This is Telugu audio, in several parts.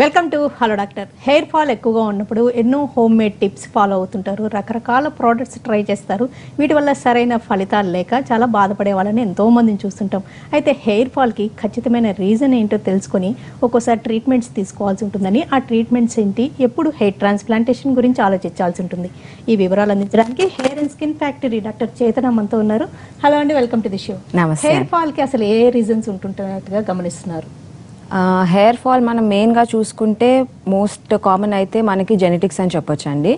Welcome to hello doctor. Hair fall ఎక్కువగా ఉన్నప్పుడు ఎన్నో హోమ్ మేడ్ టిప్స్ ఫాలో అవుతుంటారు. రకరకాల ప్రోడక్ట్స్ ట్రై చేస్తారు. వీటి వల్ల సరైన ఫలితాలు లేక చాలా బాధపడే వాళ్ళని ఎంతో మందిని చూస్తుంటాం. అయితే హెయిర్ ఫాల్కి ఖచ్చితమైన రీజన్ ఏంటో తెలుసుకొని ఒక్కోసారి ట్రీట్మెంట్స్ తీసుకోవాల్సి ఉంటుందని ఆ ట్రీట్మెంట్స్ ఏంటి ఎప్పుడు హెయిర్ ట్రాన్స్ప్లాంటేషన్ గురించి ఆలోచించాల్సి ఉంటుంది. ఈ వివరాలు అందించడానికి hair and skin factory doctor Chetana మనతో ఉన్నారు. హలో అండి వెల్కమ్ టు ది షో. నమస్తే. హెయిర్ ఫాల్కి అసలు ఏ రీజన్స్ ఉంటుంటున్నట్టుగా గమనిస్తున్నారు? హెయిర్ ఫాల్ మనం మెయిన్గా చూసుకుంటే మోస్ట్ కామన్ అయితే మనకి జెనెటిక్స్ అని చెప్పొచ్చండి.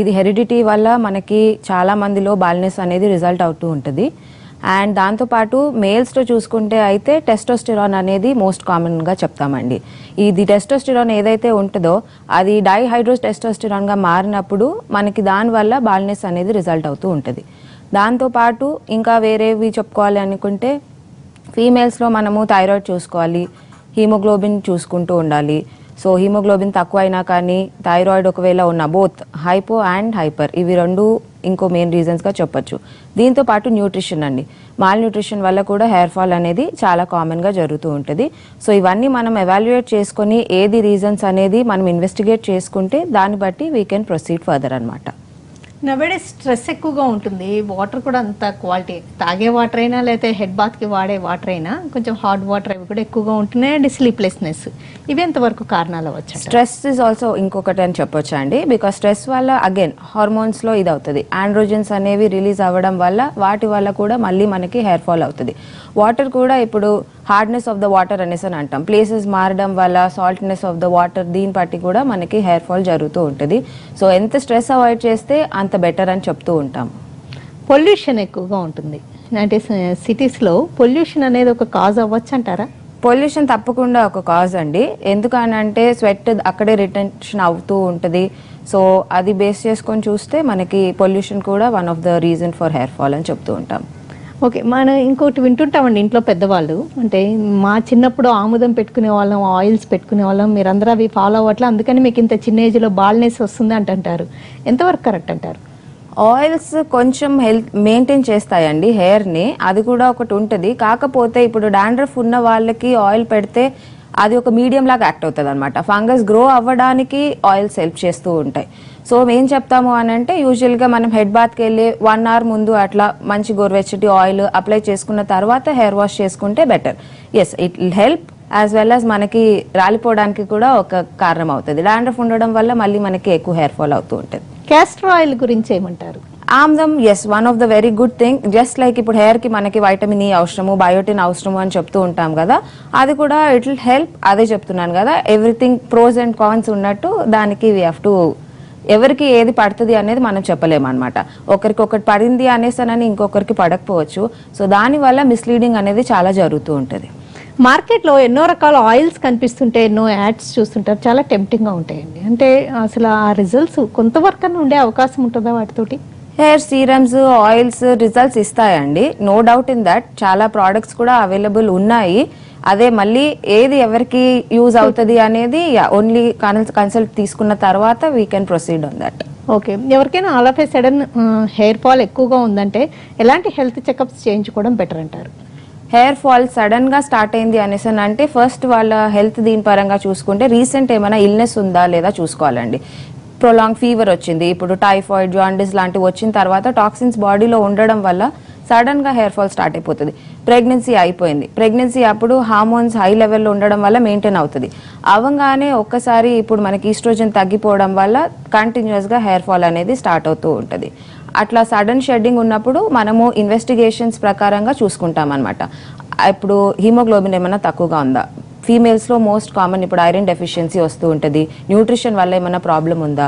ఇది హెరిడిటీ వల్ల మనకి చాలా మందిలో బాల్నెస్ అనేది రిజల్ట్ అవుతూ ఉంటుంది. అండ్ దాంతోపాటు మేల్స్లో చూసుకుంటే అయితే టెస్టోస్టిరాన్ అనేది మోస్ట్ కామన్గా చెప్తామండి. ఇది టెస్టోస్టిరాన్ ఏదైతే ఉంటుందో అది డైహైడ్రోస్ టెస్టోస్టిరాన్గా మారినప్పుడు మనకి దానివల్ల బాల్నెస్ అనేది రిజల్ట్ అవుతూ ఉంటుంది. దాంతోపాటు ఇంకా వేరేవి చెప్పుకోవాలి అనుకుంటే ఫీమేల్స్లో మనము థైరాయిడ్ చూసుకోవాలి హీమోగ్లోబిన్ చూసుకుంటూ ఉండాలి. సో హీమోగ్లోబిన్ తక్కువ అయినా కానీ థైరాయిడ్ ఒకవేళ ఉన్న బోత్ హైపో అండ్ హైపర్ ఇవి రెండు ఇంకో మెయిన్ రీజన్స్గా చెప్పొచ్చు. దీంతో పాటు న్యూట్రిషన్ అండి. మాల్ న్యూట్రిషన్ వల్ల కూడా హెయిర్ ఫాల్ అనేది చాలా కామన్గా జరుగుతూ ఉంటుంది. సో ఇవన్నీ మనం ఎవాల్యుయేట్ చేసుకొని ఏది రీజన్స్ అనేది మనం ఇన్వెస్టిగేట్ చేసుకుంటే దాన్ని బట్టి వీ కెన్ ప్రొసీడ్ ఫర్దర్ అనమాట నవేడే స్ట్రెస్ ఎక్కువగా ఉంటుంది. వాటర్ కూడా అంత క్వాలిటీ తాగే వాటర్ అయినా లేకపోతే హెడ్ బాత్కి వాడే వాటర్ అయినా కొంచెం హాట్ వాటర్ అవి కూడా ఎక్కువగా ఉంటున్నాయి అండ్ స్లీప్లెస్నెస్ ఇవి ఎంతవరకు కారణాలు అవ్వచ్చు స్ట్రెస్ ఇస్ ఆల్సో ఇంకొకటి అని చెప్పొచ్చు అండి? బికాస్ స్ట్రెస్ వల్ల అగైన్ హార్మోన్స్లో ఇది అవుతుంది. ఆండ్రోజన్స్ అనేవి రిలీజ్ అవ్వడం వల్ల వాటి వల్ల కూడా మళ్ళీ మనకి హెయిర్ ఫాల్ అవుతుంది. వాటర్ కూడా ఇప్పుడు హార్డ్నెస్ ఆఫ్ ద వాటర్ అనేసి అని అంటాం. ప్లేసెస్ మారడం వల్ల సాల్ట్నెస్ ఆఫ్ ద వాటర్ దీని బట్టి కూడా మనకి హెయిర్ ఫాల్ జరుగుతూ ఉంటుంది. సో ఎంత స్ట్రెస్ అవాయిడ్ చేస్తే అంత బెటర్ అని చెప్తూ ఉంటాం. పొల్యూషన్ ఎక్కువగా ఉంటుంది. అంటే సిటీస్లో పొల్యూషన్ అనేది ఒక కాజ్ అవ్వచ్చు అంటారా పొల్యూషన్ తప్పకుండా ఒక కాజ్ అండి. ఎందుకనంటే స్వెట్ అక్కడే రిటెన్షన్ అవుతూ ఉంటుంది. సో అది బేస్ చేసుకొని చూస్తే మనకి పొల్యూషన్ కూడా one of the reason for hair fall అని చెప్తూ ఉంటాం. ఓకే మనం ఇంకోటి వింటుంటామండి ఇంట్లో పెద్దవాళ్ళు. అంటే మా చిన్నప్పుడు ఆముదం పెట్టుకునే వాళ్ళం ఆయిల్స్ పెట్టుకునే వాళ్ళం మీరందరూ అవి ఫాలో అవ్వట్లే అందుకని మీకు ఇంత చిన్న ఏజ్లో బాల్నెస్ వస్తుంది అంటుంటారు. ఎంతవరకు కరెక్ట్ అంటారు? ఆయిల్స్ కొంచెం హెల్త్ మెయింటైన్ చేస్తాయండి హెయిర్ని అది కూడా ఒకటి ఉంటుంది. కాకపోతే ఇప్పుడు డాండ్రఫ్ ఉన్న వాళ్ళకి ఆయిల్ పెడితే అది ఒక మీడియం లాగా యాక్ట్ అవుతుంది అనమాట ఫంగస్ గ్రో అవ్వడానికి ఆయిల్స్ హెల్ప్ చేస్తూ ఉంటాయి. సో ఏం చెప్తాము అని అంటే యూజువల్గా మనం హెడ్ బాత్కి వెళ్ళి వన్ అవర్ ముందు అట్లా మంచి గోరువెచ్చటి ఆయిల్ అప్లై చేసుకున్న తర్వాత హెయిర్ వాష్ చేసుకుంటే better as it help as well as మనకి రాలిపోవడానికి కూడా ఒక కారణం అవుతుంది. డాండ్రఫ్ ఉండడం వల్ల మళ్ళీ మనకి ఎక్కువ హెయిర్ ఫాల్ అవుతూ ఉంటుంది. క్యాస్టర్ ఆయిల్ గురించి ఏమంటారు? ఆమ్దం is one of the very good thing just like ఇప్పుడు హెయిర్కి మనకి వైటమిన్ ఈ అవసరము బయోటిన్ అవసరము అని చెప్తూ ఉంటాం కదా అది కూడా ఇట్ విల్ హెల్ప్ అదే చెప్తున్నాను కదా ఎవ్రీథింగ్ ప్రోస్ అండ్ కాన్స్ ఉన్నట్టు దానికి వీ హ్యావ్ టు ఎవరికి ఏది పడుతుంది అనేది మనం చెప్పలేము అనమాట ఒకరికి ఒకటి పడింది అనేసానని ఇంకొకరికి పడకపోవచ్చు. సో దానివల్ల మిస్లీడింగ్ అనేది చాలా జరుగుతూ ఉంటుంది. మార్కెట్లో ఎన్నో రకాల ఆయిల్స్ కనిపిస్తుంటే ఎన్నో యాడ్స్ చూస్తుంటారు. చాలా టెంప్టింగ్గా ఉంటాయండి. అంటే అసలు ఆ రిజల్ట్స్ కొంతవరకు అన్నా ఉండే అవకాశం ఉంటుందా వాటితోటి? హెయిర్ సీరమ్స్ ఆయిల్స్ రిజల్ట్స్ ఇస్తాయండి. నో డౌట్ ఇన్ దట్ చాలా ప్రోడక్ట్స్ కూడా అవైలబుల్ ఉన్నాయి. అదే మళ్ళీ ఏది ఎవరికి యూజ్ అవుతుంది అనేది ఓన్లీ కన్సల్ట్ తీసుకున్న తర్వాత we can proceed on that okay ఎవరికైనా all of a sudden hair fall ఎక్కువగా ఉందంటే ఎలాంటి హెల్త్ చెకప్స్ చేయించుకోవడం బెటర్ అంటారు? హెయిర్ ఫాల్ సడన్గా స్టార్ట్ అయింది అనేసి అని అంటే ఫస్ట్ వాళ్ళ హెల్త్ దీని పరంగా చూసుకుంటే రీసెంట్ ఏమైనా ఇల్నెస్ ఉందా లేదా చూసుకోవాలండి. ప్రొలాంగ్ ఫీవర్ వచ్చింది ఇప్పుడు టైఫాయిడ్ జాండిస్ లాంటివి వచ్చిన తర్వాత టాక్సిన్స్ బాడీలో ఉండడం వల్ల సడన్గా హెయిర్ ఫాల్ స్టార్ట్ అయిపోతుంది. ప్రెగ్నెన్సీ అయిపోయింది. ప్రెగ్నెన్సీ అప్పుడు హార్మోన్స్ హై లెవెల్లో ఉండడం వల్ల మెయింటైన్ అవుతుంది. అవంగానే ఒక్కసారి ఇప్పుడు మనకి ఈస్ట్రోజన్ తగ్గిపోవడం వల్ల కంటిన్యూస్గా హెయిర్ ఫాల్ అనేది స్టార్ట్ అవుతూ ఉంటుంది. అట్లా సడన్ షెడ్డింగ్ ఉన్నప్పుడు మనము ఇన్వెస్టిగేషన్స్ ప్రకారంగా చూసుకుంటాం అనమాట ఇప్పుడు హీమోగ్లోబిన్ ఏమైనా తక్కువగా ఉందా? ఫీమేల్స్లో మోస్ట్ కామన్ ఇప్పుడు ఐరన్ డెఫిషియన్సీ వస్తూ ఉంటుంది. న్యూట్రిషన్ వల్ల ఏమైనా ప్రాబ్లం ఉందా?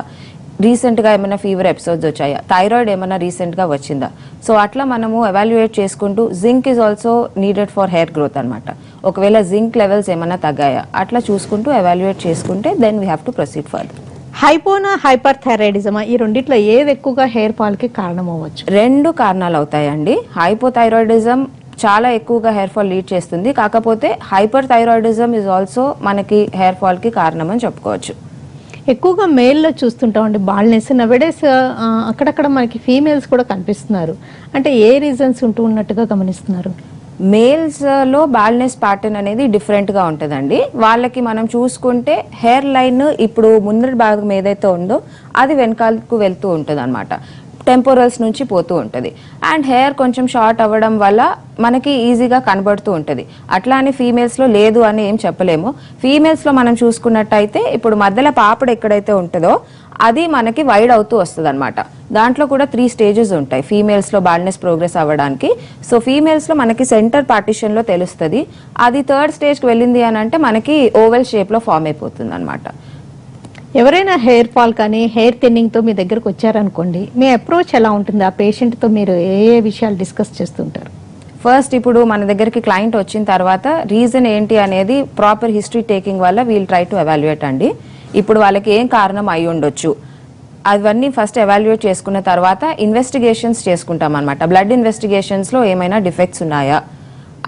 రీసెంట్గా ఏమైనా ఫీవర్ ఎపిసోడ్స్ వచ్చాయా? థైరాయిడ్ ఏమైనా రీసెంట్గా వచ్చిందా? సో అట్లా మనము ఎవాల్యుయేట్ చేసుకుంటూ zinc is also needed for hair growth అనమాట ఒకవేళ జింక్ లెవెల్స్ ఏమైనా తగ్గాయా? అట్లా చూసుకుంటూ ఎవాల్యుయేట్ చేసుకుంటే then we have to proceed further హైపోనా hyper థైరాయిడిజమా ఈ రెండిట్లో ఏది ఎక్కువగా హెయిర్ ఫాల్కి కారణం అవ్వచ్చు రెండు కారణాలు అవుతాయండి. హైపోథైరాయిడిజం చాలా ఎక్కువగా హెయిర్ ఫాల్ లీడ్ చేస్తుంది. కాకపోతే హైపర్ థైరాయిడిజం ఇస్ ఆల్సో మనకి హెయిర్ ఫాల్కి కారణం అని చెప్పుకోవచ్చు. ఎక్కువగా మేల్లో చూస్తుంటామండి బాల్నెస్ నవడేస్ అక్కడక్కడ మనకి ఫీమేల్స్ కూడా కనిపిస్తున్నారు. అంటే ఏ రీజన్స్ ఉంటూ ఉన్నట్టుగా గమనిస్తున్నారు? మేల్స్లో బాల్నెస్ ప్యాటర్న్ అనేది డిఫరెంట్గా ఉంటుందండి. వాళ్ళకి మనం చూసుకుంటే హెయిర్ లైన్ ఇప్పుడు ముందరి భాగం ఏదైతే ఉందో అది వెనకాలకు వెళ్తూ ఉంటుంది అనమాట టెంపోరల్స్ నుంచి పోతూ ఉంటుంది. అండ్ హెయిర్ కొంచెం షార్ట్ అవ్వడం వల్ల మనకి ఈజీగా కనబడుతూ ఉంటుంది. అట్లా అని ఫీమేల్స్లో లేదు అని ఏం చెప్పలేము. ఫీమేల్స్లో మనం చూసుకున్నట్టయితే ఇప్పుడు మధ్యలో పాపడు ఎక్కడైతే ఉంటుందో అది మనకి వైడ్ అవుతూ వస్తుంది అనమాట దాంట్లో కూడా త్రీ స్టేజెస్ ఉంటాయి. ఫీమేల్స్లో బాల్నెస్ ప్రోగ్రెస్ అవ్వడానికి. సో ఫీమేల్స్లో మనకి సెంటర్ పార్టిషన్లో తెలుస్తుంది. అది థర్డ్ స్టేజ్కి వెళ్ళింది అని అంటే మనకి ఓవెల్ షేప్లో ఫామ్ అయిపోతుంది అనమాట ఎవరైనా హెయిర్ ఫాల్ కానీ హెయిర్ థిన్నింగ్తో మీ దగ్గరకు వచ్చారనుకోండి మీ అప్రోచ్ ఎలా ఉంటుంది? ఆ పేషెంట్తో మీరు ఏ ఏ విషయాలు డిస్కస్ చేస్తుంటారు? ఫస్ట్ ఇప్పుడు మన దగ్గరికి క్లయింట్ వచ్చిన తర్వాత రీజన్ ఏంటి అనేది ప్రాపర్ హిస్టరీ టేకింగ్ వల్ల వీల్ ట్రై టు ఎవాల్యుయేట్ అండి. ఇప్పుడు వాళ్ళకి ఏం కారణం అయి ఉండొచ్చు? అవన్నీ ఫస్ట్ ఎవాల్యుయేట్ చేసుకున్న తర్వాత ఇన్వెస్టిగేషన్స్ చేసుకుంటాం అనమాట బ్లడ్ ఇన్వెస్టిగేషన్స్లో ఏమైనా డిఫెక్ట్స్ ఉన్నాయా?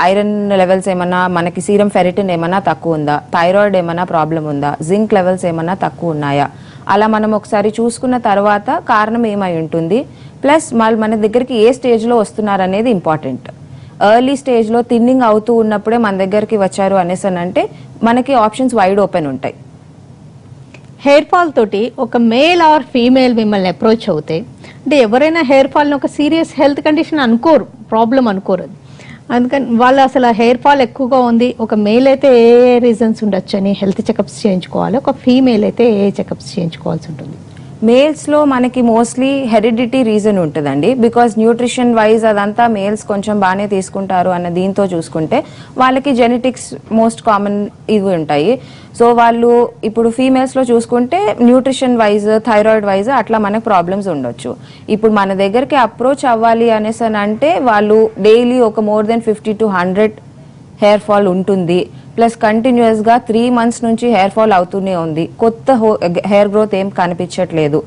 ఐరన్ లెవెల్స్ ఏమన్నా మనకి సీరం ఫెరిటిన్ ఏమన్నా తక్కువ ఉందా? థైరాయిడ్ ఏమన్నా ప్రాబ్లం ఉందా? జింక్ లెవెల్స్ ఏమన్నా తక్కువ ఉన్నాయా? అలా మనం ఒకసారి చూసుకున్న తర్వాత కారణం ఏమై ఉంటుంది? ప్లస్ వాళ్ళు మన దగ్గరికి ఏ స్టేజ్లో వస్తున్నారు అనేది ఇంపార్టెంట్ ఎర్లీ స్టేజ్లో థిన్నింగ్ అవుతూ ఉన్నప్పుడే మన దగ్గరికి వచ్చారు అనేసి అని అంటే మనకి ఆప్షన్స్ వైడ్ ఓపెన్ ఉంటాయి. హెయిర్ ఫాల్ తోటి ఒక మేల్ ఆర్ ఫీమేల్ మిమ్మల్ని అప్రోచ్ అవుతే అంటే ఎవరైనా హెయిర్ ఫాల్ని ఒక సీరియస్ హెల్త్ కండిషన్ అనుకోరు ప్రాబ్లం అనుకోరు అది. అందుకని వాళ్ళు అసలు హెయిర్ ఫాల్ ఎక్కువగా ఉంది. ఒక మేల్ అయితే ఏ ఏ రీజన్స్ ఉండొచ్చు అని హెల్త్ చెకప్స్ చేయించుకోవాలి. ఒక ఫీమేల్ అయితే ఏ చెకప్స్ చేయించుకోవాల్సి ఉంటుంది. మేల్స్లో మనకి మోస్ట్లీ హెరిడిటీ రీజన్ ఉంటుందండి. బికాస్ న్యూట్రిషన్ వైజ్ అదంతా మేల్స్ కొంచెం బాగానే తీసుకుంటారు అన్న దీంతో చూసుకుంటే వాళ్ళకి జెనెటిక్స్ మోస్ట్ కామన్ ఇవి ఉంటాయి. సో వాళ్ళు ఇప్పుడు ఫీమేల్స్లో చూసుకుంటే న్యూట్రిషన్ వైజ్ థైరాయిడ్ వైజ్ అట్లా మనకు ప్రాబ్లమ్స్ ఉండొచ్చు. ఇప్పుడు మన దగ్గరికి అప్రోచ్ అవ్వాలి అనేసి అని అంటే వాళ్ళు డైలీ ఒక more than fifty to hundred hair fall ఉంటుంది. ప్లస్ కంటిన్యూస్గా త్రీ మంత్స్ నుంచి హెయిర్ ఫాల్ అవుతూనే ఉంది. కొత్త హెయిర్ గ్రోత్ ఏం కనిపించట్లేదు.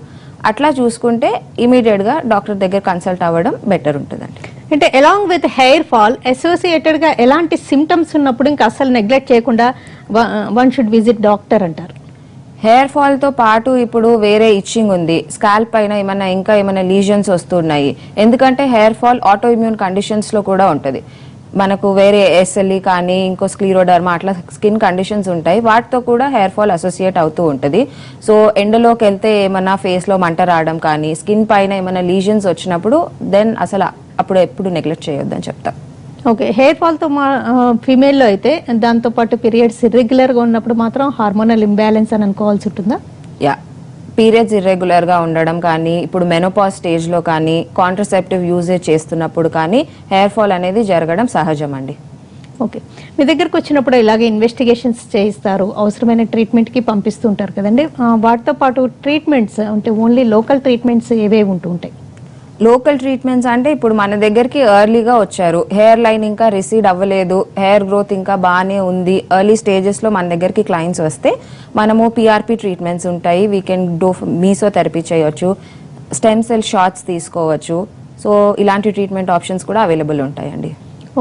అట్లా చూసుకుంటే ఇమీడియట్గా డాక్టర్ దగ్గర కన్సల్ట్ అవ్వడం బెటర్ ఉంటుందండి. అంటే అలాంగ్ విత్ హెయిర్ ఫాల్ అసోసియేటెడ్గా ఎలాంటి సిమ్టమ్స్ ఉన్నప్పుడు ఇంకా అసలు నెగ్లెక్ట్ చేయకుండా వన్ షుడ్ విజిట్ డాక్టర్ అంటారు. హెయిర్ ఫాల్తో పాటు ఇప్పుడు వేరే ఇచ్చింగ్ ఉంది. స్కాల్ప్ పైన ఏమైనా ఇంకా ఏమైనా లీజన్స్ వస్తున్నాయి. ఎందుకంటే హెయిర్ ఫాల్ ఆటో ఇమ్యూన్ కండిషన్స్లో కూడా ఉంటది. మనకు వేరే ఎస్ఎల్ఈ కానీ ఇంకో స్క్లీరోడర్మా అట్లా స్కిన్ కండిషన్స్ ఉంటాయి. వాటితో కూడా హెయిర్ ఫాల్ అసోసియేట్ అవుతూ ఉంటుంది. సో ఎండలోకి వెళ్తే ఏమన్నా ఫేస్లో మంట రావడం కానీ స్కిన్ పైన ఏమైనా లీజన్స్ వచ్చినప్పుడు దెన్ అసలు అప్పుడు ఎప్పుడు నెగ్లెక్ట్ చేయొద్దని చెప్తా. ఓకే హెయిర్ ఫాల్తో మా ఫీమేల్లో అయితే దాంతో పాటు పీరియడ్స్ ఇర్రెగ్యులర్గా ఉన్నప్పుడు మాత్రం హార్మోనల్ ఇంబ్యాలెన్స్ అని అనుకోవాల్సి ఉంటుందా? యా పీరియడ్స్ ఇర్రెగ్యులర్గా ఉండడం కానీ ఇప్పుడు మెనోపాజ్ స్టేజ్లో కానీ కాంట్రసెప్టివ్ యూజేజ్ చేస్తున్నప్పుడు కానీ హెయిర్ ఫాల్ అనేది జరగడం సహజం అండి ఓకే మీ దగ్గరకు వచ్చినప్పుడు ఇలాగే ఇన్వెస్టిగేషన్స్ చేయిస్తారు అవసరమైన ట్రీట్మెంట్కి పంపిస్తుంటారు కదండి. వాటితో పాటు ట్రీట్మెంట్స్ అంటే ఓన్లీ లోకల్ ట్రీట్మెంట్స్ ఏవే ఉంటూ ఉంటాయి? లోకల్ ట్రీట్మెంట్స్ అంటే ఇప్పుడు మన దగ్గరికి ఎర్లీగా వచ్చారు. హెయిర్ లైన్ ఇంకా రిసీడ్ అవ్వలేదు. హెయిర్ గ్రోత్ ఇంకా బాగానే ఉంది. ఎర్లీ స్టేజెస్లో మన దగ్గరికి క్లయింట్స్ వస్తే మనము పిఆర్పి ట్రీట్మెంట్స్ ఉంటాయి. We can do mesotherapy చేయొచ్చు. స్టెమ్ సెల్ షార్ట్స్ తీసుకోవచ్చు. సో ఇలాంటి ట్రీట్మెంట్ ఆప్షన్స్ కూడా అవైలబుల్ ఉంటాయండి.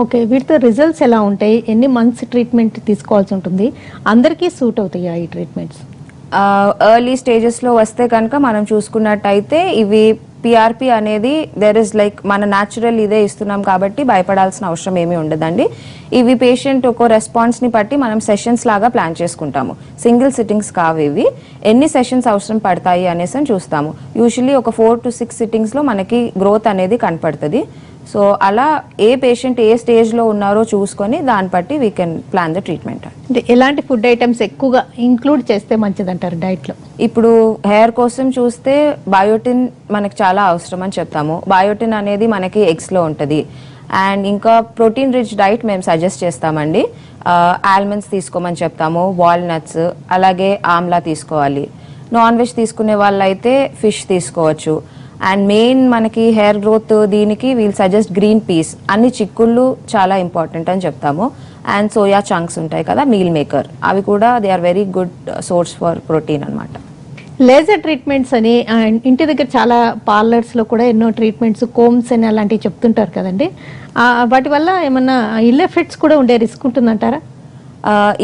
ఓకే. వీటితో రిజల్ట్స్ ఎలా ఉంటాయి? ఎన్ని మంత్స్ ట్రీట్మెంట్ తీసుకోవాల్సి ఉంటుంది? అందరికీ సూట్ అవుతాయా ఈ ట్రీట్మెంట్స్? ఎర్లీ స్టేజెస్లో వస్తే కనుక మనం చూసుకున్నట్టయితే ఇవి పిఆర్పి అనేది దెర్ ఇస్ లైక్ మన న్యాచురల్ ఇదే ఇస్తున్నాం కాబట్టి భయపడాల్సిన అవసరం ఏమీ ఉండదండి. ఇవి పేషెంట్ ఒక రెస్పాన్స్ని బట్టి మనం సెషన్స్ లాగా ప్లాన్ చేసుకుంటాము. సింగిల్ సిట్టింగ్స్ కావు ఇవి. ఎన్ని సెషన్స్ అవసరం పడతాయి అనేసి చూస్తాము. యూజువలీ ఒక ఫోర్ టు సిక్స్ సిట్టింగ్స్లో మనకి గ్రోత్ అనేది కనపడుతుంది. సో అలా ఏ పేషెంట్ ఏ స్టేజ్లో ఉన్నారో చూసుకొని దాన్ని బట్టి we can plan the treatment అంటే ఎలాంటి ఫుడ్ ఐటమ్స్ ఎక్కువగా ఇంక్లూడ్ చేస్తే మంచిదంటారు డైట్లో ఇప్పుడు హెయిర్ కోసం చూస్తే బయోటిన్ మనకి చాలా అవసరం అని చెప్తాము. బయోటిన్ అనేది మనకి eggs లో ఉంటుంది. అండ్ ఇంకా ప్రోటీన్ రిచ్ డైట్ మేము సజెస్ట్ చేస్తామండి. ఆల్మండ్స్ తీసుకోమని చెప్తాము వాల్నట్స్ అలాగే ఆమ్లా తీసుకోవాలి. నాన్ వెజ్ తీసుకునే వాళ్ళైతే ఫిష్ తీసుకోవచ్చు. అండ్ మెయిన్ మనకి హెయిర్ గ్రోత్ దీనికి వీల్ సజెస్ట్ గ్రీన్ పీస్ అన్ని చిక్కుళ్ళు చాలా ఇంపార్టెంట్ అని చెప్తాము. అండ్ సోయా చంక్స్ ఉంటాయి కదా మీల్ మేకర్ అవి కూడా they are very good source for protein అనమాట లేజర్ ట్రీట్మెంట్స్ అని అండ్ ఇంటి దగ్గర చాలా పార్లర్స్లో కూడా ఎన్నో ట్రీట్మెంట్స్ కోమ్స్ అని అలాంటివి చెప్తుంటారు కదండి. వాటి వల్ల ఏమన్నా ఇల్ ఎఫెక్ట్స్ కూడా ఉండే రిస్క్ ఉంటుందంటారా?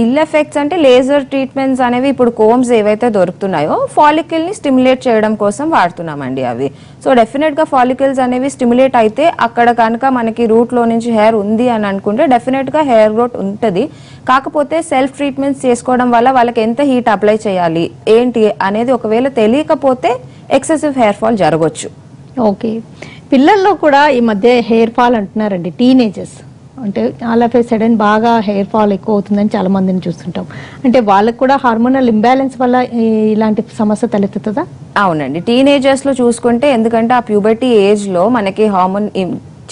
ఇల్ ఎఫెక్ట్స్ అంటే లేజర్ ట్రీట్మెంట్స్ అనేవి ఇప్పుడు కోమ్స్ ఏవైతే దొరుకుతున్నాయో ఫాలికల్ని స్టిమ్యులేట్ చేయడం కోసం వాడుతున్నామండి అవి. సో డెఫినెట్గా ఫాలికల్స్ అనేవి స్టిమ్యులేట్ అయితే అక్కడ కనుక మనకి రూట్లో నుంచి హెయిర్ ఉంది అని అనుకుంటే డెఫినెట్గా హెయిర్ గ్రోత్ ఉంటుంది. కాకపోతే సెల్ఫ్ ట్రీట్మెంట్స్ చేసుకోవడం వల్ల వాళ్ళకి ఎంత హీట్ అప్లై చేయాలి ఏంటి అనేది ఒకవేళ తెలియకపోతే ఎక్సెసివ్ హెయిర్ ఫాల్ జరగవచ్చు ఓకే. పిల్లల్లో కూడా ఈ మధ్య హెయిర్ ఫాల్ అంటున్నారండి టీనేజర్స్ అంటే ఆల్ ఆఫ్ ఏ సడన్ బాగా హెయిర్ ఫాల్ ఎక్కువ అవుతుందని చాలా మందిని చూస్తుంటాం. అంటే వాళ్ళకు కూడా హార్మోనల్ ఇంబ్యాలెన్స్ వల్ల ఇలాంటి సమస్య తలెత్తుతుందా? అవునండి. టీనేజర్స్లో చూసుకుంటే ఎందుకంటే ఆ ప్యూబర్టీ ఏజ్లో మనకి హార్మోన్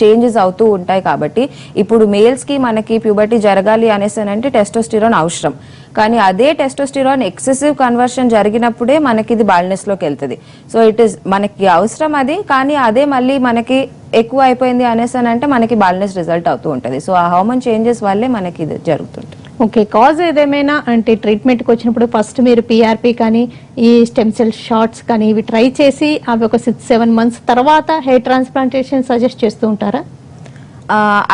చేంజెస్ అవుతూ ఉంటాయి కాబట్టి ఇప్పుడు మేల్స్కి మనకి ప్యూబర్టీ జరగాలి అనేసి అంటే టెస్టోస్టిరాన్ అవసరం. కానీ అదే టెస్టోస్టిరాన్ ఎక్సెసివ్ కన్వర్షన్ జరిగినప్పుడే మనకి ఇది బాల్నెస్లోకి వెళ్తుంది. సో ఇట్ ఇస్ మనకి అవసరం అది కానీ అదే మళ్ళీ మనకి ఎక్కువ అయిపోయింది అనేసి అంటే మనకి బాల్నెస్ రిజల్ట్ అవుతూ ఉంటుంది. సో ఆ హార్మోన్ చేంజెస్ వల్లే మనకి ఇది జరుగుతుంటుంది. ఓకే కాజ్ ఏదేమైనా అంటే ట్రీట్మెంట్కి వచ్చినప్పుడు ఫస్ట్ మీరు పిఆర్పి కానీ ఈ స్టెమ్ సెల్ షార్ట్స్ కానీ ఇవి ట్రై చేసి అవి ఒక సిక్స్ సెవెన్ మంత్స్ తర్వాత హెయిర్ ట్రాన్స్ప్లాంటేషన్ సజెస్ట్ చేస్తూ ఉంటారా?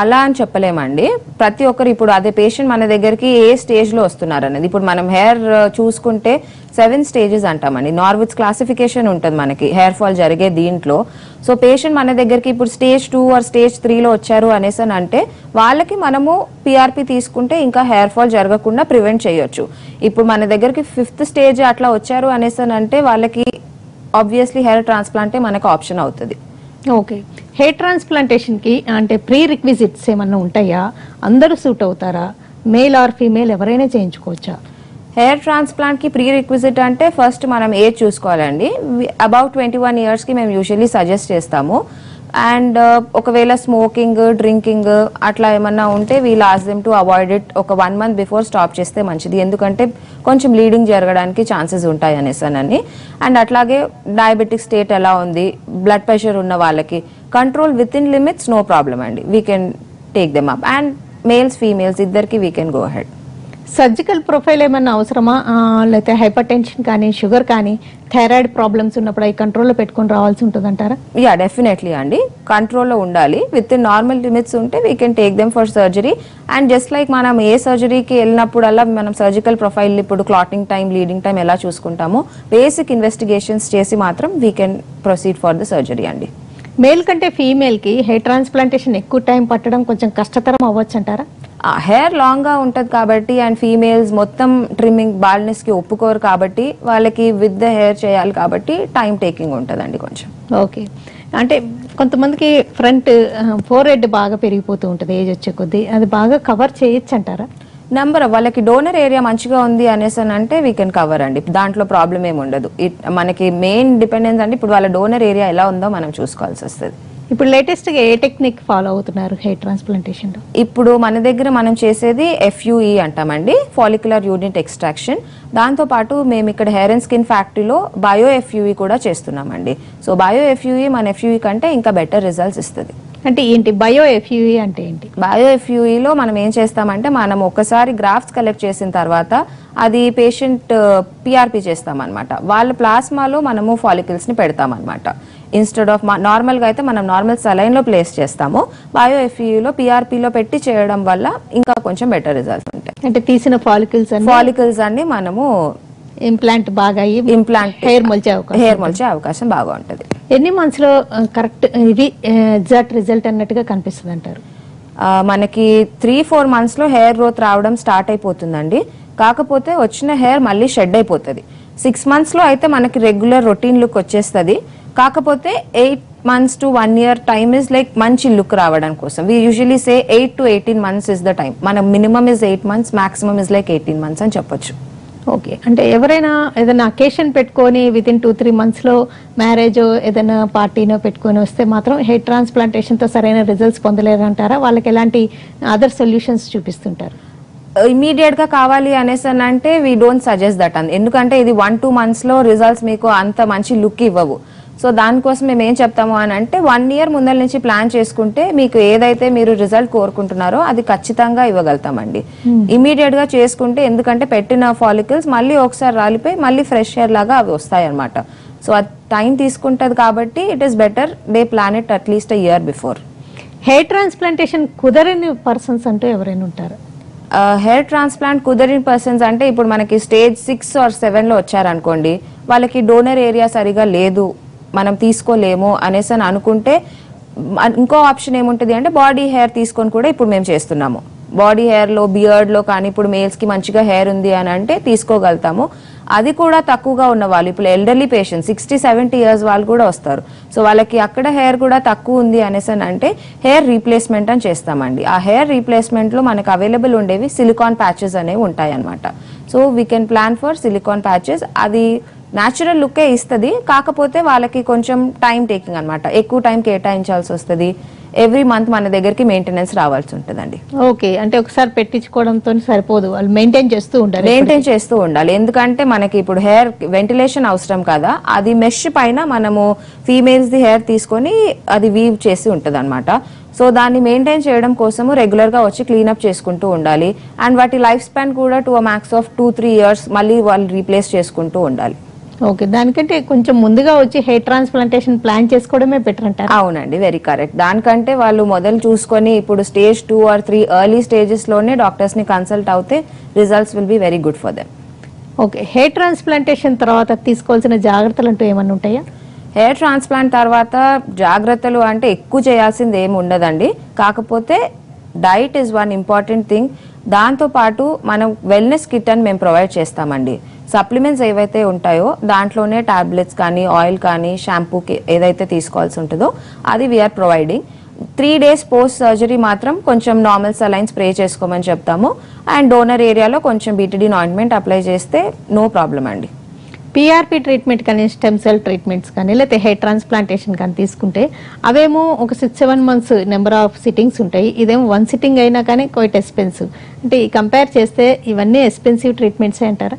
అలా అని చెప్పలేమండి. ప్రతి ఒక్కరు ఇప్పుడు అదే పేషెంట్ మన దగ్గరికి ఏ స్టేజ్లో వస్తున్నారు అనేది ఇప్పుడు మనం హెయిర్ చూసుకుంటే సెవెన్ స్టేజెస్ అంటామండి. నార్విత్ క్లాసిఫికేషన్ ఉంటుంది మనకి. హెయిర్ ఫాల్ జరిగే దీంట్లో. సో పేషెంట్ మన దగ్గరికి ఇప్పుడు స్టేజ్ టూ ఆర్ స్టేజ్ త్రీలో వచ్చారు అనేసి అని అంటే వాళ్ళకి మనము పిఆర్పి తీసుకుంటే ఇంకా హెయిర్ ఫాల్ జరగకుండా ప్రివెంట్ చేయొచ్చు. ఇప్పుడు మన దగ్గరికి ఫిఫ్త్ స్టేజ్ అట్లా వచ్చారు అనేసి అని అంటే వాళ్ళకి ఆబ్వియస్లీ హెయిర్ ట్రాన్స్ప్లాంటే మనకు ఆప్షన్ అవుతుంది. ఓకే హెయిర్ ట్రాన్స్ప్లాంటేషన్కి అంటే ప్రీ రిక్విజిట్స్ ఏమన్నా ఉంటాయా? అందరూ సూట్ అవుతారా? మేల్ ఆర్ ఫీమేల్ ఎవరైనా చేయించుకోవచ్చా? హెయిర్ ట్రాన్స్ప్లాంట్కి ప్రీ రిక్విజిట్ అంటే ఫస్ట్ మనం ఏజ్ చూసుకోవాలండి. అబౌట్ ట్వంటీ వన్ ఇయర్స్కి మేము యూజువల్లీ సజెస్ట్ చేస్తాము. అండ్ uh, ఒకవేళ స్మోకింగ్ డ్రింకింగ్ అట్లా ఏమన్నా ఉంటే we last them to avoid it ఒక వన్ మంత్ బిఫోర్ స్టాప్ చేస్తే మంచిది. ఎందుకంటే కొంచెం బ్లీడింగ్ జరగడానికి ఛాన్సెస్ ఉంటాయి అనేసానని అండ్ అట్లాగే డయాబెటిక్ స్టేట్ ఎలా ఉంది బ్లడ్ ప్రెషర్ ఉన్న వాళ్ళకి control within limits no problem అండి we can take them up and males females ఇద్దరికి we can go ahead surgical profile ఏమన్నా అవసరమా? లేకపోతే హైపర్ టెన్షన్ కానీ షుగర్ కానీ థైరాయిడ్ ప్రాబ్లమ్స్ ఉన్నప్పుడు అవి కంట్రోల్లో పెట్టుకొని రావాల్సి ఉంటుందంటారా? యా డెఫినెట్లీ అండి కంట్రోల్లో ఉండాలి. విత్ ఇన్ నార్మల్ లిమిట్స్ ఉంటే we can take them for surgery and just like మనం ఏ సర్జరీకి వెళ్ళినప్పుడల్లా మనం సర్జికల్ ప్రొఫైల్ ఇప్పుడు క్లాటింగ్ టైం బ్లీడింగ్ టైం ఎలా చూసుకుంటామో బేసిక్ ఇన్వెస్టిగేషన్స్ చేసి మాత్రం we can proceed for the surgery అండి మేల్ కంటే ఫీమేల్కి హెయిర్ ట్రాన్స్ప్లాంటేషన్ ఎక్కువ టైం పట్టడం కొంచెం కష్టతరం అవ్వచ్చు అంటారా హెయిర్ లాంగ్గా ఉంటది కాబట్టి అండ్ ఫీమేల్స్ మొత్తం ట్రిమ్మింగ్ బాల్నెస్కి ఒప్పుకోరు కాబట్టి వాళ్ళకి విత్ ద హెయిర్ చేయాలి కాబట్టి టైం టేకింగ్ ఉంటదండి కొంచెం. ఓకే. అంటే కొంతమందికి ఫ్రంట్ ఫోర్ హెడ్ బాగా పెరిగిపోతూ ఉంటుంది ఏజ్ వచ్చే కొద్దీ. అది బాగా కవర్ చేయొచ్చు అంటారా నంబర్ వాళ్ళకి డోనర్ ఏరియా మంచిగా ఉంది అనేసి అని అంటే వీ కెన్ కవర్ అండి. దాంట్లో ప్రాబ్లం ఏమి ఉండదు. మనకి మెయిన్ డిపెండెన్స్ అంటే ఇప్పుడు వాళ్ళ డోనర్ ఏరియా ఎలా ఉందో మనం చూసుకోవాల్సి వస్తుంది. ఇప్పుడు లేటెస్ట్గా ఏ టెక్నిక్ ఫాలో అవుతున్నారు హెయిర్ ట్రాన్స్ప్లాంటేషన్లో ఇప్పుడు మన దగ్గర మనం చేసేది ఎఫ్యూఈ అంటామండి ఫాలిక్యులర్ యూనిట్ ఎక్స్ట్రాక్షన్ దాంతో పాటు మేము ఇక్కడ హెయిర్ అండ్ స్కిన్ ఫ్యాక్టరీలో బయో ఎఫ్యూఈ కూడా చేస్తున్నామండి. సో బయో ఎఫ్యూఈ మన ఎఫ్యూఈ కంటే ఇంకా బెటర్ రిజల్ట్స్ ఇస్తుంది. అంటే ఏంటి? బయో ఎఫ్యూఈ అంటే ఏంటి? బయో ఎఫ్యూఈలో మనం ఏం చేస్తామంటే మనం ఒకసారి గ్రాఫ్స్ కలెక్ట్ చేసిన తర్వాత అది పేషెంట్ పిఆర్పి చేస్తామన్నమాట. వాళ్ళ ప్లాస్మాలో మనము ఫాలికల్స్ని పెడతామన్నమాట. ఇన్స్టెడ్ ఆఫ్ నార్మల్గా అయితే మనం నార్మల్ సలైన్లో ప్లేస్ చేస్తాము. బయో ఎఫ్యూఈలో పిఆర్పిలో పెట్టి చేయడం వల్ల ఇంకా కొంచెం బెటర్ రిజల్ట్స్ ఉంటాయి. అంటే తీసిన ఫాలికల్స్ ఫాలికల్స్ అన్ని మనము ఇంప్లాంట్ బాగా అయ్యి ఇంప్లాంట్ హెయిర్ మొలిచే అవకాశం హెయిర్ మొలిచే అవకాశం బాగా ఉంటుంది. ఎన్ని మంత్స్లో కరెక్ట్ ఇది ఎగ్జాక్ట్ రిజల్ట్ అన్నట్టుగా కనిపిస్తుంది అంటారు? మనకి త్రీ ఫోర్ మంత్స్లో హెయిర్ గ్రోత్ రావడం స్టార్ట్ అయిపోతుందండి. కాకపోతే వచ్చిన హెయిర్ మళ్ళీ షెడ్ అయిపోతుంది. సిక్స్ మంత్స్లో అయితే మనకి రెగ్యులర్ రొటీన్ లుక్ వచ్చేస్తుంది. కాకపోతే eight months to one year time is like మంచి లుక్ రావడం కోసం. We usually say eight to eighteen months is the time మన minimum is eight months maximum is like eighteen months అని చెప్పొచ్చు. ఓకే. అంటే ఎవరైనా ఏదైనా అకేషన్ పెట్టుకొని విత్ ఇన్ టూ త్రీ మంత్స్లో మ్యారేజ్ ఏదైనా పార్టీనో పెట్టుకొని వస్తే మాత్రం హెయిర్ ట్రాన్స్ప్లాంటేషన్తో సరైన రిజల్ట్స్ పొందలేరంటారా? వాళ్ళకి ఎలాంటి అదర్ సొల్యూషన్స్ చూపిస్తుంటారు? ఇమీడియట్గా కావాలి అనేసి అని అంటే we don't suggest that and ఎందుకంటే ఇది వన్ టూ మంత్స్లో రిజల్ట్స్ మీకు అంత మంచి లుక్ ఇవ్వవు. సో దానికోసం మేము ఏం చెప్తాము అని అంటే వన్ ఇయర్ ముందర నుంచి ప్లాన్ చేసుకుంటే మీకు ఏదైతే మీరు రిజల్ట్ కోరుకుంటున్నారో అది ఖచ్చితంగా ఇవ్వగలుగుతామండి. ఇమీడియట్గా చేసుకుంటే ఎందుకంటే పెట్టిన ఫాలికల్స్ మళ్ళీ ఒకసారి రాలిపోయి మళ్ళీ ఫ్రెష్ హెయిర్ లాగా అవి వస్తాయి అనమాట సో అది టైం తీసుకుంటది కాబట్టి it is better they plan it at least year before hair transplantation కుదరని పర్సన్స్ అంటూ ఎవరైనా ఉంటారు? హెయిర్ ట్రాన్స్ప్లాంట్ కుదరిన పర్సన్స్ అంటే ఇప్పుడు మనకి స్టేజ్ సిక్స్ ఆర్ సెవెన్లో వచ్చారనుకోండి వాళ్ళకి డోనర్ ఏరియా సరిగా లేదు. మనం తీసుకోలేము అనేసి అని అనుకుంటే ఇంకో ఆప్షన్ ఏముంటుంది అంటే బాడీ హెయిర్ తీసుకొని కూడా ఇప్పుడు మేము చేస్తున్నాము. బాడీ హెయిర్లో బియర్డ్లో కానీ ఇప్పుడు మేల్స్కి మంచిగా హెయిర్ ఉంది అని అంటే తీసుకోగలుగుతాము. అది కూడా తక్కువగా ఉన్న వాళ్ళు ఇప్పుడు elderly patient sixty seventy years వాళ్ళు కూడా వస్తారు. సో వాళ్ళకి అక్కడ హెయిర్ కూడా తక్కువ ఉంది అనేసి అని అంటే హెయిర్ రీప్లేస్మెంట్ అని చేస్తామండి. ఆ హెయిర్ రీప్లేస్మెంట్లో మనకు అవైలబుల్ ఉండేవి సిలికాన్ ప్యాచెస్ అనేవి ఉంటాయి అనమాట so we can plan for silicone patches అది న్యాచురల్ లుక్కే ఇస్తుంది కాకపోతే వాళ్ళకి కొంచెం టైం టేకింగ్ అన్నమాట. ఎక్కువ టైం కేటాయించాల్సి వస్తుంది. ఎవ్రీ మంత్ మన దగ్గరికి మెయింటెనెన్స్ రావాల్సి ఉంటుందండి. ఓకే అంటే ఒకసారి పెట్టించుకోవడంతో సరిపోదు. వాళ్ళు మెయింటైన్ చేస్తూ ఉంటారు మెయింటైన్ చేస్తూ ఉండాలి. ఎందుకంటే మనకి ఇప్పుడు హెయిర్ వెంటిలేషన్ అవసరం కదా అది మెష్ పైన మనము ఫీమేల్స్ ది హెయిర్ తీసుకొని అది వీవ్ చేసి ఉంటది అనమాట సో దాన్ని మెయింటైన్ చేయడం కోసము రెగ్యులర్గా వచ్చి క్లీనప్ చేసుకుంటూ ఉండాలి. అండ్ వాటి లైఫ్ స్పాన్ కూడా to max of two three years మళ్ళీ వాళ్ళు రీప్లేస్ చేసుకుంటూ ఉండాలి. ఓకే దానికంటే కొంచెం ముందుగా వచ్చి హెయిర్ ట్రాన్స్ప్లాంటేషన్ ప్లాన్ చేసుకోవడమే బెటర్ అంటారు? అవునండి వెరీ కరెక్ట్. దానికంటే వాళ్ళు మొదలు చూసుకొని ఇప్పుడు stage two or three early స్టేజెస్లోనే డాక్టర్స్ని కన్సల్ట్ అవుతే results will be very good for them. Okay hair transplantation తర్వాత తీసుకోవాల్సిన జాగ్రత్తలు అంటూ ఏమన్నా ఉంటాయా? హెయిర్ ట్రాన్స్ప్లాంట్ తర్వాత జాగ్రత్తలు అంటే ఎక్కువ చేయాల్సింది ఏమి ఉండదండి. కాకపోతే diet is one important thing దాంతో పాటు మనం వెల్నెస్ కిట్ అని మేము ప్రొవైడ్ చేస్తామండి. సప్లిమెంట్స్ ఏవైతే ఉంటాయో దాంట్లోనే టాబ్లెట్స్ కానీ ఆయిల్ కానీ షాంపూకి ఏదైతే తీసుకోవాల్సి ఉంటుందో అది we are providing three days post surgery మాత్రం కొంచెం నార్మల్ సలైన్ స్ప్రే చేసుకోమని చెప్తాము. అండ్ డోనర్ ఏరియాలో కొంచెం బీటీడీ ఆయింట్మెంట్ అప్లై చేస్తే నో ప్రాబ్లం అండి. పిఆర్పి ట్రీట్మెంట్ కానీ స్టెమ్ సెల్ ట్రీట్మెంట్స్ కానీ లేకపోతే హెయిర్ ట్రాన్స్ప్లాంటేషన్ కానీ తీసుకుంటే అవేమో ఒక six seven months number of sittings ఉంటాయి. ఇదేమో వన్ సిట్టింగ్ అయినా కానీ క్వైట్ ఎక్స్పెన్సివ్ అంటే కంపేర్ చేస్తే ఇవన్నీ ఎక్స్పెన్సివ్ ట్రీట్మెంట్సే అంటారా?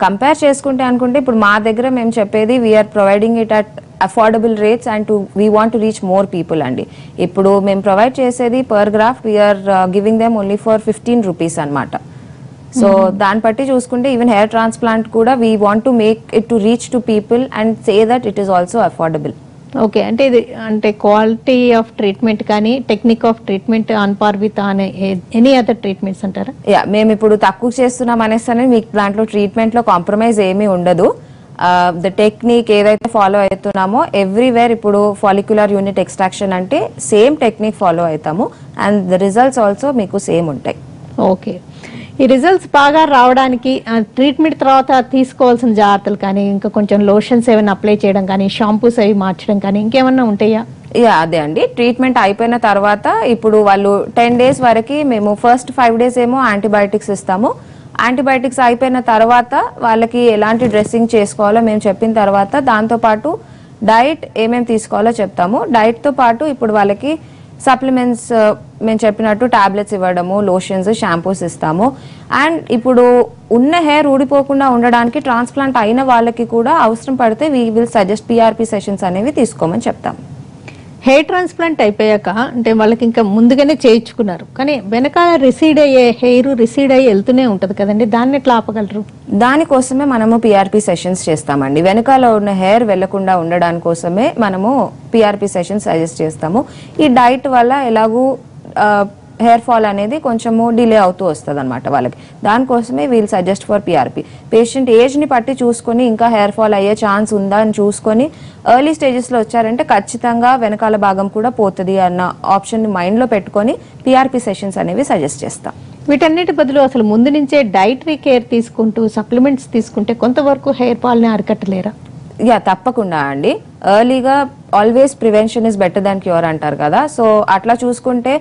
కంపేర్ చేసుకుంటే అనుకుంటే ఇప్పుడు మా దగ్గర మేము చెప్పేది we are providing it at affordable rates and to we want to reach more people అండి. ఇప్పుడు మేము ప్రొవైడ్ చేసేది per graft we are giving them only for fifteen rupees అనమాట సో దాన్ని బట్టి చూసుకుంటే ఈవెన్ హెయిర్ ట్రాన్స్ప్లాంట్ కూడా we want to make it to reach to people and say that it is also affordable okay అంటే ఇది అంటే క్వాలిటీ ఆఫ్ ట్రీట్మెంట్ కానీ technique of treatment on par with అనే ఎనీ అదర్ ట్రీట్మెంట్స్ అంటారా? యా మేము ఇప్పుడు తక్కువ చేస్తున్నాం అనేసి మీకు దాంట్లో ట్రీట్మెంట్లో కాంప్రమైజ్ ఏమీ ఉండదు. ద టెక్నిక్ ఏదైతే ఫాలో అవుతున్నామో ఎవ్రీవేర్ ఇప్పుడు ఫాలిక్యులర్ యూనిట్ ఎక్స్ట్రాక్షన్ అంటే సేమ్ టెక్నిక్ ఫాలో అవుతాము. అండ్ ద రిజల్ట్స్ ఆల్సో మీకు సేమ్ ఉంటాయి. ఓకే. ఈ రిజల్ట్స్ బాగా రావడానికి ట్రీట్మెంట్ తర్వాత తీసుకోవాల్సిన జాగ్రత్తలు కానీ ఇంకా కొంచెం లోషన్స్ ఏమైనా అప్లై చేయడం కానీ షాంపూస్ అవి మార్చడం కానీ ఇంకేమన్నా ఉంటాయా? యా అదే అండి. ట్రీట్మెంట్ అయిపోయిన తర్వాత ఇప్పుడు వాళ్ళు టెన్ డేస్ వరకు మేము ఫస్ట్ ఫైవ్ డేస్ ఏమో యాంటీబయాటిక్స్ ఇస్తాము. యాంటీబయాటిక్స్ అయిపోయిన తర్వాత వాళ్ళకి ఎలాంటి డ్రెస్సింగ్ చేసుకోవాలో మేము చెప్పిన తర్వాత దాంతోపాటు డైట్ ఏమేమి తీసుకోవాలో చెప్తాము. డైట్తో పాటు ఇప్పుడు వాళ్ళకి సప్లిమెంట్స్ uh, మేము చెప్పినట్టు టాబ్లెట్స్ ఇవ్వడము లోషన్స్ షాంపూస్ ఇస్తాము. అండ్ ఇప్పుడు ఉన్న హెయిర్ ఊడిపోకుండా ఉండడానికి ట్రాన్స్ప్లాంట్ అయిన వాళ్ళకి కూడా అవసరం పడితే we will suggest PRP sessions అనేవి తీసుకోమని చెప్తాము హెయిర్ ట్రాన్స్ప్లాంట్ అయిపోయాక అంటే వాళ్ళకి ఇంకా ముందుగానే చేయించుకున్నారు. కానీ వెనకాల రిసీడ్ అయ్యే హెయిర్ రిసీడ్ అయ్యి వెళ్తూనే ఉంటుంది కదండి. దాన్ని ఎట్లా ఆపగలరు? దానికోసమే మనము పిఆర్పి సెషన్స్ చేస్తామండి. వెనకాల ఉన్న హెయిర్ వెళ్ళకుండా ఉండడానికి కోసమే మనము పిఆర్పి సెషన్స్ సజెస్ట్ చేస్తాము. ఈ డైట్ వల్ల ఎలాగూ హెయిర్ ఫాల్ అనేది కొంచెము డిలే అవుతూ వస్తుంది అనమాట వాళ్ళకి. దానికోసమే we'll suggest for PRP patient ఏజ్ని పట్టి చూసుకొని ఇంకా హెయిర్ ఫాల్ అయ్యే ఛాన్స్ ఉందా అని చూసుకొని ఎర్లీ స్టేజెస్లో వచ్చారంటే ఖచ్చితంగా వెనకాల భాగం కూడా పోతుంది అన్న ఆప్షన్ మైండ్లో పెట్టుకొని పిఆర్పి సెషన్స్ అనేవి సజెస్ట్ చేస్తాం. వీటన్నిటి బదులు అసలు ముందు నుంచే డైటరీ కేర్ తీసుకుంటూ సప్లిమెంట్స్ తీసుకుంటే కొంతవరకు హెయిర్ ఫాల్ని అరికట్టలేరా? యా తప్పకుండా అండి. ఎర్లీగా always prevention is better than cure అంటారు కదా. సో అట్లా చూసుకుంటే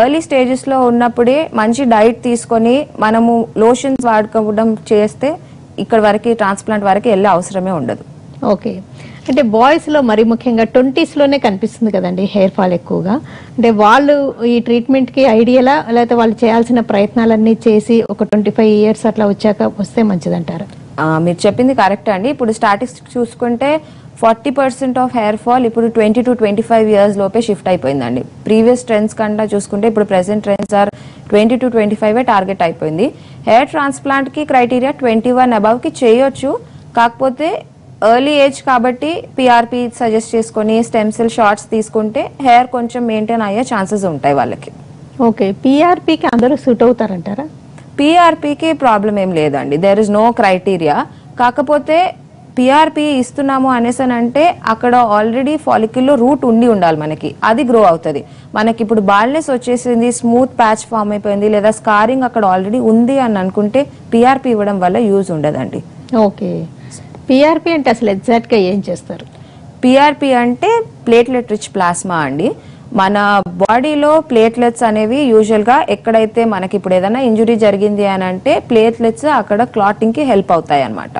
ఎర్లీ స్టేజెస్లో ఉన్నప్పుడే మంచి డైట్ తీసుకొని మనము లోషన్స్ వాడుకోవడం చేస్తే ఇక్కడ వరకు ట్రాన్స్ప్లాంట్ వరకు వెళ్ళే అవసరమే ఉండదు. ఓకే అంటే బాయ్స్లో మరి ముఖ్యంగా ట్వంటీస్లోనే కనిపిస్తుంది కదండి హెయిర్ ఫాల్ ఎక్కువగా. అంటే వాళ్ళు ఈ ట్రీట్మెంట్కి ఐడియలా లేకపోతే వాళ్ళు చేయాల్సిన ప్రయత్నాలన్నీ చేసి ఒక ట్వంటీ ఫైవ్ ఇయర్స్ అట్లా వచ్చాక వస్తే మంచిదంటారు. మీరు చెప్పింది కరెక్ట్ అండి. ఇప్పుడు స్టాటిస్టిక్స్ చూసుకుంటే forty percent of hair fall ఇప్పుడు twenty to twenty five years లోపే షిఫ్ట్ అయిపోయిందండి. ప్రీవియస్ ట్రెండ్స్ కన్నా చూసుకుంటే ఇప్పుడు present trends are twenty to twenty five target అయిపోయింది. హెయిర్ ట్రాన్స్ప్లాంట్కి క్రైటీరియా ట్వంటీ వన్ అబవ్కి చేయొచ్చు. కాకపోతే ఎర్లీ ఏజ్ కాబట్టి పిఆర్పి సజెస్ట్ చేసుకొని స్టెమ్ సెల్ షార్ట్స్ తీసుకుంటే హెయిర్ కొంచెం మెయింటైన్ అయ్యే ఛాన్సెస్ ఉంటాయి వాళ్ళకి. ఓకే పిఆర్పికి అందరూ సూట్ అవుతారంటారా? పిఆర్పికి ప్రాబ్లం ఏం లేదండి. దేర్ ఇస్ నో క్రైటీరియా కాకపోతే పిఆర్పి ఇస్తున్నాము అనేసి అని అంటే అక్కడ ఆల్రెడీ ఫాలిక్యుల్లో రూట్ ఉండి ఉండాలి మనకి. అది గ్రో అవుతుంది. మనకి ఇప్పుడు బాల్నెస్ వచ్చేసింది స్మూత్ ప్యాచ్ ఫామ్ అయిపోయింది లేదా స్కారింగ్ అక్కడ ఆల్రెడీ ఉంది అని అనుకుంటే పిఆర్పి ఇవ్వడం వల్ల యూజ్ ఉండదండి. ఓకే. పిఆర్పి అంటే అసలు ఎగ్జాక్ట్గా ఏం చేస్తారు? పిఆర్పి అంటే ప్లేట్లెట్ రిచ్ ప్లాస్మా అండి. మన బాడీలో ప్లేట్లెట్స్ అనేవి యూజువల్గా ఎక్కడైతే మనకి ఇప్పుడు ఏదైనా ఇంజురీ జరిగింది అని అంటే ప్లేట్లెట్స్ అక్కడ క్లాటింగ్కి హెల్ప్ అవుతాయి అనమాట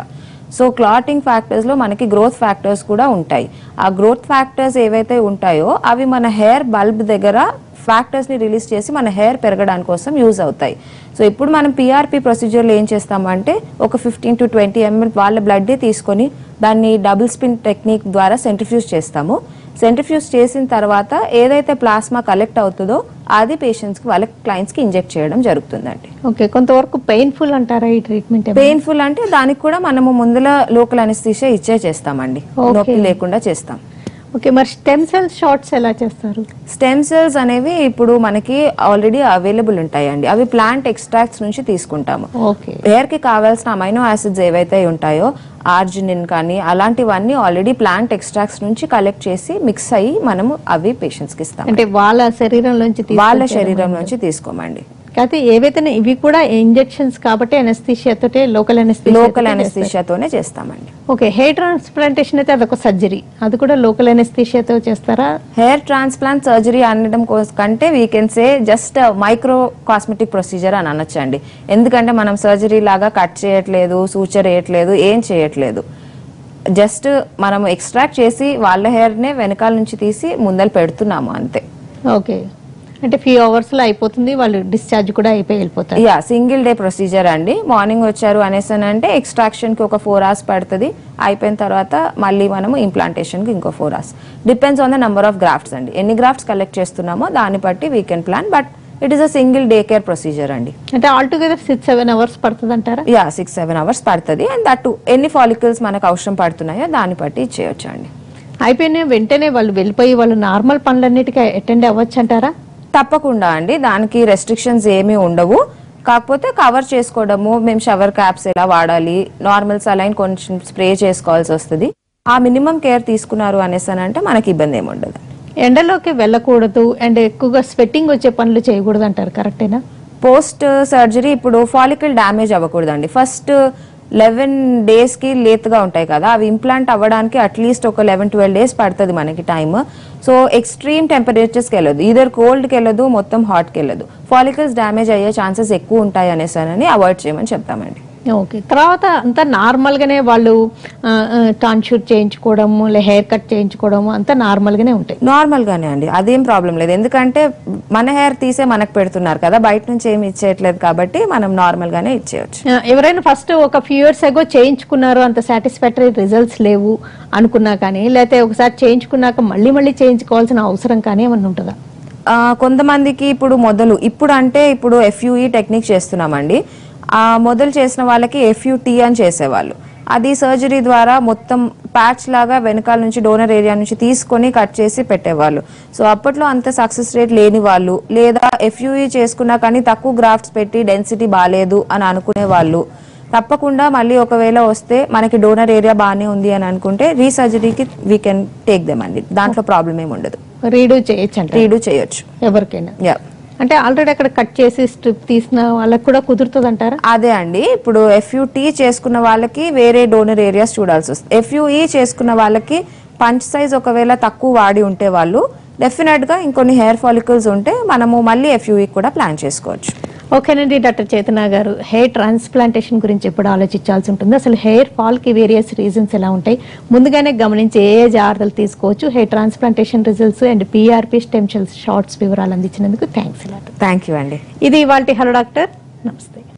సో క్లాటింగ్ ఫ్యాక్టర్స్లో మనకి గ్రోత్ ఫ్యాక్టర్స్ కూడా ఉంటాయి. ఆ గ్రోత్ ఫ్యాక్టర్స్ ఏవైతే ఉంటాయో అవి మన హెయిర్ బల్బ్ దగ్గర ఫ్యాక్టర్స్ని రిలీజ్ చేసి మన హెయిర్ పెరగడానికి కోసం యూజ్ అవుతాయి. సో ఇప్పుడు మనం పిఆర్పి ప్రొసీజర్లో ఏం చేస్తామంటే ఒక ఫిఫ్టీన్ టు ట్వంటీ ఎంఎల్ వాళ్ళ బ్లడ్డే తీసుకొని దాన్ని డబుల్ స్పిన్ టెక్నిక్ ద్వారా సెంట్రిఫ్యూజ్ చేస్తాము. సెంట్రిఫ్యూజ్ చేసిన తర్వాత ఏదైతే ప్లాస్మా కలెక్ట్ అవుతుందో అది పేషెంట్స్కి వాళ్ళ క్లయింట్స్కి ఇంజెక్ట్ చేయడం జరుగుతుందండి. ఓకే కొంతవరకు పెయిన్ఫుల్ అంటారా ఈ ట్రీట్మెంట్ పెయిన్ఫుల్ అంటే దానికి కూడా మనము ముందుల లోకల్ అనిస్తీషియా ఇచ్చే చేస్తామండి. నొప్పి లేకుండా చేస్తాం. ఓకే మరి స్టెమ్ సెల్ షార్ట్స్ ఎలా చేస్తారు? స్టెమ్ సెల్స్ అనేవి ఇప్పుడు మనకి ఆల్రెడీ అవైలబుల్ ఉంటాయండి. అవి ప్లాంట్ ఎక్స్ట్రాక్ట్స్ నుంచి తీసుకుంటాము. ఓకే. హెయిర్కి కావాల్సిన అమైనో యాసిడ్స్ ఏవైతే ఉంటాయో ఆర్జినిన్ కానీ అలాంటివన్నీ ఆల్రెడీ ప్లాంట్ ఎక్స్ట్రాక్ట్స్ నుంచి కలెక్ట్ చేసి మిక్స్ అయ్యి మనము అవి పేషెంట్స్కి ఇస్తాం అంటే వాళ్ళ శరీరంలోంచి తీసుకొచ్చేయడం వాళ్ళ శరీరం నుంచి తీసుకోమండి. కాకపోతే ఏవైతే ఇవి కూడా ఇంజెక్షన్స్ కాబట్టి అనస్థీషియాతోటే లోకల్ లోకల్ అనస్థీషియా అనెస్థీషియాతోనే చేస్తామండి. ఓకే హెయిర్ ట్రాన్స్ప్లాంటేషన్ అయితే అదొక సర్జరీ అది కూడా లోకల్ అనస్థీషియాతో చేస్తారా? హెయిర్ ట్రాన్స్ప్లాంట్ సర్జరీ అనడం కోసం కంటే we can say just micro cosmetic procedure అని అనొచ్చండి. ఎందుకంటే మనం సర్జరీ లాగా కట్ చేయట్లేదు సూచర్ వేయట్లేదు ఏం చేయట్లేదు. జస్ట్ మనం ఎక్స్ట్రాక్ట్ చేసి వాళ్ళ హెయిర్నే వెనకాల నుంచి తీసి ముందలు పెడుతున్నాము అంతే. ఓకే అంటే ఫ్యూ అవర్స్లో అయిపోతుంది వాళ్ళు డిశ్చార్జ్ కూడా అయిపోయి వెళ్ళిపోతారు. యా సింగిల్ డే ప్రొసీజర్ అండి. మార్నింగ్ వచ్చారు అనేసి అని అంటే ఎక్స్ట్రాక్షన్కి ఒక ఫోర్ అవర్స్ పడుతుంది. అయిపోయిన తర్వాత మళ్ళీ మనము ఇంప్లాంటేషన్కి ఇంకో four hours depends on the number of grafts అండి. ఎన్ని గ్రాఫ్ట్స్ కలెక్ట్ చేస్తున్నామో దాన్ని బట్టి we can plan but it is a single day care procedure అండి. అంటే all together six seven hours పడుతుంది అంటారా? యా సిక్స్ సెవెన్ అవర్స్ పడుతుంది. అండ్ దట్ ఎన్ని ఫాలికల్స్ మనకు అవసరం పడుతున్నాయో దాన్ని బట్టి చేయొచ్చు అండి అయిపోయిన వెంటనే వాళ్ళు వెళ్ళిపోయి వాళ్ళు నార్మల్ పనులన్నిటికీ అటెండ్ అవ్వచ్చు అంటారా? తప్పకుండా అండి. దానికి రెస్ట్రిక్షన్స్ ఏమీ ఉండవు. కాకపోతే కవర్ చేసుకోవడము మేము షవర్ క్యాప్స్ ఎలా వాడాలి నార్మల్ సలైన్ కొంచెం స్ప్రే చేసుకోవాల్సి వస్తుంది. ఆ మినిమం కేర్ తీసుకున్నారు అనేసి అని అంటే మనకి ఇబ్బంది ఏమి ఉండదు. ఎండలోకి వెళ్ళకూడదు అండ్ ఎక్కువగా స్వెట్టింగ్ వచ్చే పనులు చేయకూడదు అంటారు కరెక్టేనా పోస్ట్ సర్జరీ ఇప్పుడు ఫాలికల్ డ్యామేజ్ అవ్వకూడదండి. ఫస్ట్ లెవెన్ డేస్కి లేత్గా ఉంటాయి కదా అవి ఇంప్లాంట్ అవ్వడానికి అట్లీస్ట్ ఒక లెవెన్ ట్వెల్వ్ డేస్ పడుతుంది మనకి టైమ్. సో ఎక్స్ట్రీమ్ టెంపరేచర్స్కి వెళ్ళదు. ఈధర్ కోల్డ్కి వెళ్ళదు మొత్తం హాట్కి వెళ్ళదు. ఫాలికల్స్ డ్యామేజ్ అయ్యే ఛాన్సెస్ ఎక్కువ ఉంటాయి అనేసి అవాయిడ్ చేయమని చెప్తామండి. ఓకే. తర్వాత అంతా నార్మల్ గానే వాళ్ళు టాన్ షూట్ చేయించుకోవడము లే హెయిర్ కట్ చేయించుకోవడము అంతా నార్మల్ గానే ఉంటాయి. నార్మల్ గానే అండి. అదేం ప్రాబ్లం లేదు. ఎందుకంటే మన హెయిర్ తీసే మనకు పెడుతున్నారు కదా బయట నుంచి ఏమి ఇచ్చేయట్లేదు కాబట్టి మనం నార్మల్ గానే ఇచ్చేయచ్చు ఎవరైనా ఫస్ట్ ఒక ఫ్యూ ఇయర్స్ ఎగో చేయించుకున్నారు అంత సాటిస్ఫాక్టరీ రిజల్ట్స్ లేవు అనుకున్నా కానీ లేకపోతే ఒకసారి చేయించుకున్నాక మళ్ళీ మళ్ళీ చేయించుకోవాల్సిన అవసరం కానీ ఏమన్నా ఉంటుందా? కొంతమందికి ఇప్పుడు మొదలు ఇప్పుడు అంటే ఇప్పుడు ఎఫ్యూఈ టెక్నిక్ చేస్తున్నామండి. ఆ మొదలు చేసిన వాళ్ళకి ఎఫ్యూటీ అని చేసేవాళ్ళు. అది సర్జరీ ద్వారా మొత్తం ప్యాచ్ లాగా వెనకాల నుంచి డోనర్ ఏరియా నుంచి తీసుకొని కట్ చేసి పెట్టేవాళ్ళు. సో అప్పట్లో అంత సక్సెస్ రేట్ లేని వాళ్ళు లేదా ఎఫ్యూఈ చేసుకున్నా కానీ తక్కువ గ్రాఫ్ట్స్ పెట్టి డెన్సిటీ బాగాలేదు అని అనుకునే వాళ్ళు. తప్పకుండా మళ్ళీ ఒకవేళ వస్తే మనకి డోనర్ ఏరియా బాగానే ఉంది అని అనుకుంటే రీసర్జరీకి వీ కెన్ టేక్ దెమ్ అండి. దాంట్లో ప్రాబ్లం ఏమి ఉండదు. రీడూ చేయొచ్చు రీడూ చేయొచ్చు. ఎవరికైనా. యా అంటే ఆల్రెడీ అక్కడ కట్ చేసి స్ట్రిప్ తీసిన వాళ్ళకి కూడా కుదురుతుంది అంటారా అదే అండి. ఇప్పుడు ఎఫ్యూటీ చేసుకున్న వాళ్ళకి వేరే డోనర్ ఏరియాస్ చూడాల్సి వస్తుంది. ఎఫ్యూఈ చేసుకున్న వాళ్ళకి పంచ్ సైజ్ ఒకవేళ తక్కువ వాడి ఉంటే వాళ్ళు డెఫినెట్గా ఇంకొన్ని హెయిర్ ఫాలికల్స్ ఉంటే మనము మళ్ళీ ఎఫ్యూఈ కూడా ప్లాన్ చేసుకోవచ్చు. ఓకేనండి డాక్టర్ చేతన గారు. హెయిర్ ట్రాన్స్ప్లాంటేషన్ గురించి ఎప్పుడు ఆలోచించాల్సి ఉంటుంది? అసలు హెయిర్ ఫాల్కి వేరియస్ రీజన్స్ ఎలా ఉంటాయి? ముందుగానే గమనించి ఏ ఏ జాగ్రత్తలు తీసుకోవచ్చు? Hair transplantation results and PRP stem cells shots వివరాలు అందించినందుకు థ్యాంక్స్ థ్యాంక్ యూ అండి. ఇది ఇవాళ హలో డాక్టర్. నమస్తే.